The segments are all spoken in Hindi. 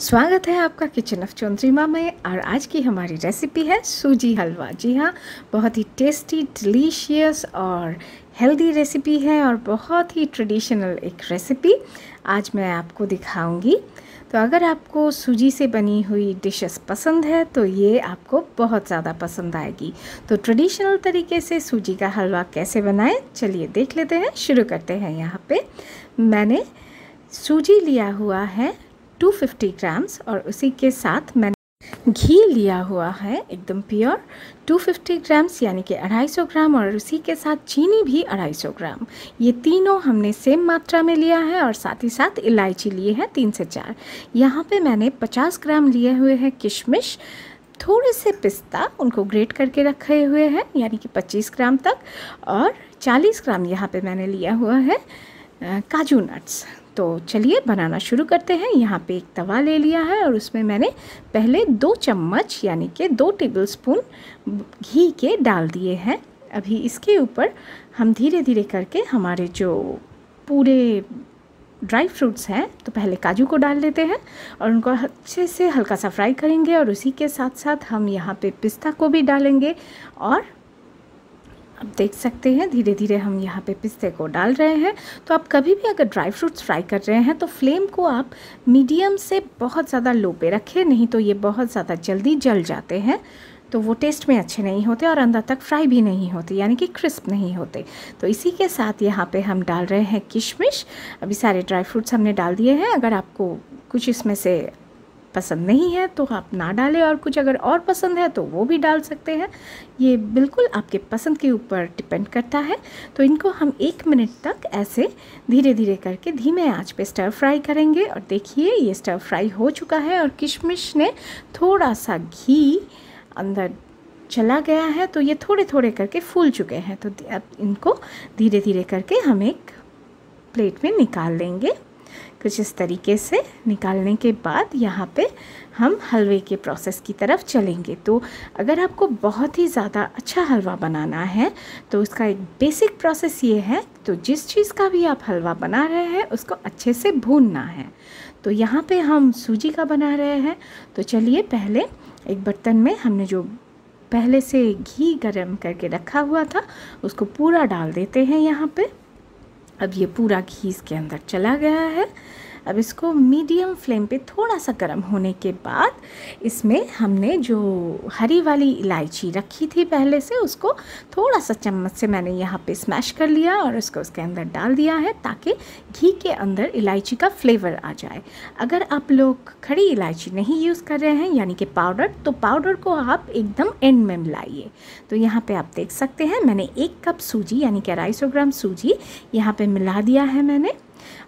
स्वागत है आपका किचन ऑफ़ चौंद्रीमा में और आज की हमारी रेसिपी है सूजी हलवा। जी हाँ बहुत ही टेस्टी डिलीशियस और हेल्दी रेसिपी है और बहुत ही ट्रेडिशनल एक रेसिपी आज मैं आपको दिखाऊँगी। तो अगर आपको सूजी से बनी हुई डिशेस पसंद है तो ये आपको बहुत ज़्यादा पसंद आएगी। तो ट्रेडिशनल तरीके से सूजी का हलवा कैसे बनाएँ, चलिए देख लेते हैं। शुरू करते हैं यहाँ पे। मैंने सूजी लिया हुआ है 250 ग्राम्स और उसी के साथ मैंने घी लिया हुआ है, एकदम प्योर 250 ग्राम्स यानी कि 250 ग्राम और उसी के साथ चीनी भी 250 ग्राम। ये तीनों हमने सेम मात्रा में लिया है और साथ ही साथ इलायची लिए हैं तीन से चार। यहाँ पे मैंने 50 ग्राम लिए हुए हैं किशमिश, थोड़े से पिस्ता उनको ग्रेट करके रखे हुए हैं, यानी कि 25 ग्राम तक और 40 ग्राम यहाँ पे मैंने लिया हुआ है। काजू नट्स तो चलिए, बनाना शुरू करते हैं। यहाँ पे एक तवा ले लिया है और उसमें मैंने पहले दो चम्मच, यानी कि दो टेबलस्पून घी के डाल दिए हैं। अभी इसके ऊपर हम धीरे धीरे करके हमारे जो पूरे ड्राई फ्रूट्स हैं तो पहले काजू को डाल लेते हैं और उनको अच्छे से हल्का सा फ्राई करेंगे और उसी के साथ साथ हम यहाँ पे पिस्ता को भी डालेंगे और अब देख सकते हैं धीरे धीरे हम यहाँ पे पिस्ते को डाल रहे हैं। तो आप कभी भी अगर ड्राई फ्रूट्स फ्राई कर रहे हैं तो फ्लेम को आप मीडियम से बहुत ज़्यादा लो पे रखें, नहीं तो ये बहुत ज़्यादा जल्दी जल जाते हैं। तो वो टेस्ट में अच्छे नहीं होते और अंदर तक फ्राई भी नहीं होते, यानी कि क्रिस्प नहीं होते। तो इसी के साथ यहाँ पे हम डाल रहे हैं किशमिश। अभी सारे ड्राई फ्रूट्स हमने डाल दिए हैं। अगर आपको कुछ इसमें से पसंद नहीं है तो आप ना डालें। और कुछ अगर और पसंद है तो वो भी डाल सकते हैं। ये बिल्कुल आपके पसंद के ऊपर डिपेंड करता है। तो इनको हम एक मिनट तक ऐसे धीरे धीरे करके धीमे आँच पे स्टर फ्राई करेंगे। और देखिए, ये स्टर फ्राई हो चुका है और किशमिश ने थोड़ा सा घी अंदर चला गया है तो ये थोड़े थोड़े करके फूल चुके हैं। तो अब इनको धीरे धीरे करके हम एक प्लेट में निकाल लेंगे कुछ इस तरीके से निकालने के बाद यहाँ पे हम हलवे के प्रोसेस की तरफ़ चलेंगे। तो अगर आपको बहुत ही ज़्यादा अच्छा हलवा बनाना है तो उसका एक बेसिक प्रोसेस ये है तो जिस चीज़ का भी आप हलवा बना रहे हैं, उसको अच्छे से भूनना है। तो यहाँ पे हम सूजी का बना रहे हैं। तो चलिए पहले एक बर्तन में हमने जो पहले से घी गरम करके रखा हुआ था, उसको पूरा डाल देते हैं यहाँ पे। अब ये पूरा घी इसके अंदर चला गया है। अब इसको मीडियम फ्लेम पे थोड़ा सा गर्म होने के बाद इसमें हमने जो हरी वाली इलायची रखी थी पहले से, उसको थोड़ा सा चम्मच से मैंने यहाँ पे स्मैश कर लिया और उसको उसके अंदर डाल दिया है ताकि घी के अंदर इलायची का फ्लेवर आ जाए। अगर आप लोग खड़ी इलायची नहीं यूज़ कर रहे हैं, यानी कि पाउडर तो पाउडर को आप एकदम एंड में मिलाइए। तो यहाँ पर आप देख सकते हैं, मैंने एक कप सूजी, यानी कि अढ़ाई ग्राम सूजी, यहाँ पर मिला दिया है मैंने।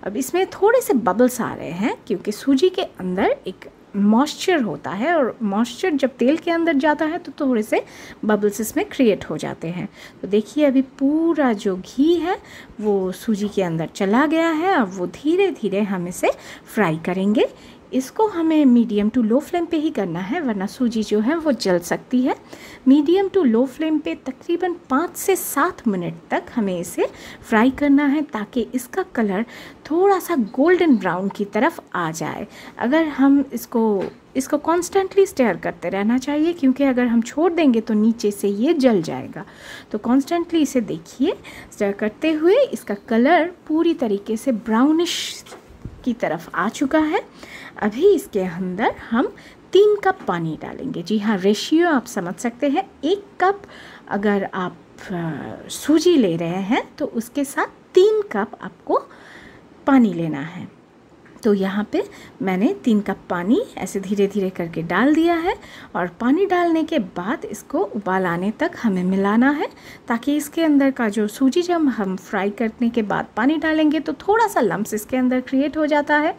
अब इसमें थोड़े से बबल्स आ रहे हैं, क्योंकि सूजी के अंदर एक मॉइस्चर होता है और मॉइस्चर जब तेल के अंदर जाता है तो थोड़े से बबल्स इसमें क्रिएट हो जाते हैं। तो देखिए, अभी पूरा जो घी है, वो सूजी के अंदर चला गया है। अब वो धीरे धीरे हम इसे फ्राई करेंगे। इसको हमें मीडियम टू लो फ्लेम पे ही करना है, वरना सूजी जो है वो जल सकती है। मीडियम टू लो फ्लेम पे तकरीबन पाँच से सात मिनट तक हमें इसे फ्राई करना है ताकि इसका कलर थोड़ा सा गोल्डन ब्राउन की तरफ़ आ जाए। अगर हम इसको इसको कॉन्स्टेंटली स्टेयर करते रहना चाहिए, क्योंकि अगर हम छोड़ देंगे तो नीचे से ये जल जाएगा। तो कॉन्स्टेंटली इसे देखिए स्टेयर करते हुए इसका कलर पूरी तरीके से ब्राउनिश की तरफ़ आ चुका है। अभी इसके अंदर हम तीन कप पानी डालेंगे। जी हाँ रेशियो आप समझ सकते हैं। एक कप अगर आप सूजी ले रहे हैं तो उसके साथ तीन कप आपको पानी लेना है। तो यहाँ पे मैंने तीन कप पानी ऐसे धीरे धीरे करके डाल दिया है और पानी डालने के बाद इसको उबाल आने तक हमें मिलाना है ताकि इसके अंदर का जो सूजी जब हम फ्राई करने के बाद पानी डालेंगे तो थोड़ा सा लम्स इसके अंदर क्रिएट हो जाता है।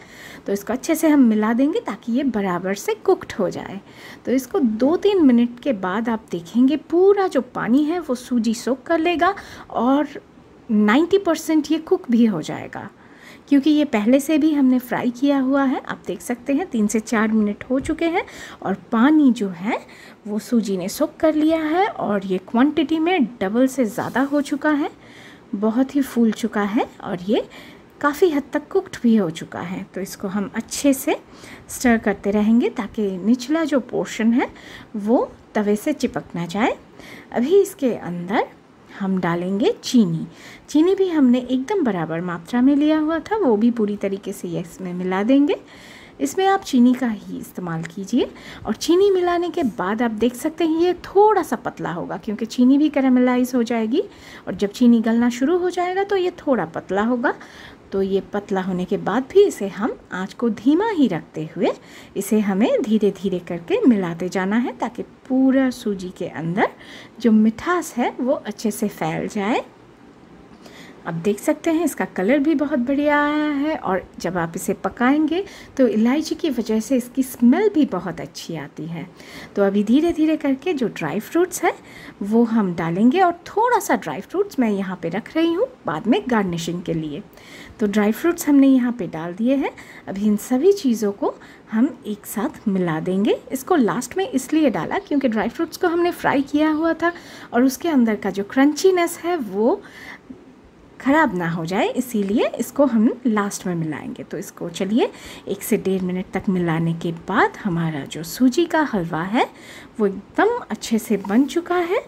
तो इसको अच्छे से हम मिला देंगे ताकि ये बराबर से कुकड हो जाए। तो इसको दो तीन मिनट के बाद आप देखेंगे पूरा जो पानी है वो सूजी सोख कर लेगा और 90 परसेंट ये कुक भी हो जाएगा। क्योंकि ये पहले से भी हमने फ्राई किया हुआ है। आप देख सकते हैं, तीन से चार मिनट हो चुके हैं और पानी जो है, वो सूजी ने सोख कर लिया है और ये क्वांटिटी में डबल से ज़्यादा हो चुका है। बहुत ही फूल चुका है और ये काफ़ी हद तक कुकड भी हो चुका है। तो इसको हम अच्छे से स्टर करते रहेंगे ताकि निचला जो पोर्शन है, वो तवे से चिपक ना जाए। अभी इसके अंदर हम डालेंगे चीनी। चीनी भी हमने एकदम बराबर मात्रा में लिया हुआ था, वो भी पूरी तरीके से इसमें मिला देंगे। इसमें आप चीनी का ही इस्तेमाल कीजिए और चीनी मिलाने के बाद आप देख सकते हैं ये थोड़ा सा पतला होगा, क्योंकि चीनी भी कैरामलाइज हो जाएगी और जब चीनी गलना शुरू हो जाएगा तो ये थोड़ा पतला होगा। तो ये पतला होने के बाद भी इसे हम आँच को धीमा ही रखते हुए इसे हमें धीरे धीरे करके मिलाते जाना है ताकि पूरा सूजी के अंदर जो मिठास है वो अच्छे से फैल जाए। अब देख सकते हैं, इसका कलर भी बहुत बढ़िया आया है और जब आप इसे पकाएँगे तो इलायची की वजह से इसकी स्मेल भी बहुत अच्छी आती है। तो अभी धीरे धीरे करके जो ड्राई फ्रूट्स है, वो हम डालेंगे और थोड़ा सा ड्राई फ्रूट्स मैं यहाँ पे रख रही हूँ, बाद में गार्निशिंग के लिए। तो ड्राई फ्रूट्स हमने यहाँ पे डाल दिए हैं। अभी इन सभी चीज़ों को हम एक साथ मिला देंगे। इसको लास्ट में इसलिए डाला क्योंकि ड्राई फ्रूट्स को हमने फ्राई किया हुआ था और उसके अंदर का जो क्रंचीनेस है, वो ख़राब ना हो जाए, इसीलिए इसको हम लास्ट में मिलाएँगे। तो इसको चलिए, एक से डेढ़ मिनट तक मिलाने के बाद हमारा जो सूजी का हलवा है, वो एकदम अच्छे से बन चुका है।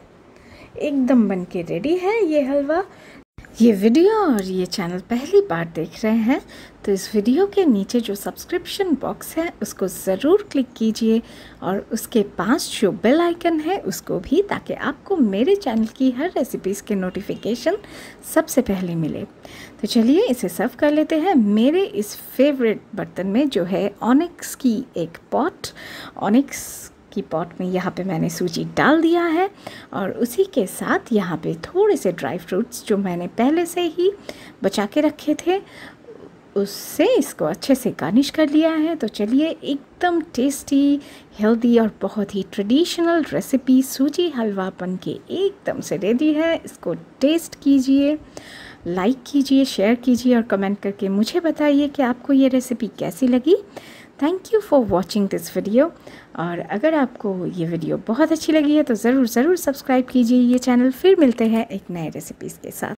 एकदम बन के रेडी है ये हलवा। ये वीडियो और ये चैनल पहली बार देख रहे हैं तो इस वीडियो के नीचे जो सब्सक्रिप्शन बॉक्स है, उसको ज़रूर क्लिक कीजिए और उसके पास जो बेल आइकन है, उसको भी ताकि आपको मेरे चैनल की हर रेसिपीज़ के नोटिफिकेशन सबसे पहले मिले। तो चलिए इसे सर्व कर लेते हैं। मेरे इस फेवरेट बर्तन में जो है ऑनिक्स की एक पॉट ऑनिक्स की पॉट में यहाँ पे मैंने सूजी डाल दिया है और उसी के साथ यहाँ पे थोड़े से ड्राई फ्रूट्स जो मैंने पहले से ही बचा के रखे थे, उससे इसको अच्छे से गार्निश कर लिया है। तो चलिए एकदम टेस्टी हेल्दी और बहुत ही ट्रेडिशनल रेसिपी सूजी हलवा बन के एकदम से रेडी है। इसको टेस्ट कीजिए लाइक कीजिए शेयर कीजिए और कमेंट करके मुझे बताइए कि आपको ये रेसिपी कैसी लगी। Thank you for watching this video और अगर आपको ये वीडियो बहुत अच्छी लगी है तो ज़रूर ज़रूर सब्सक्राइब कीजिए ये चैनल फिर मिलते हैं एक नए रेसिपीज़ के साथ।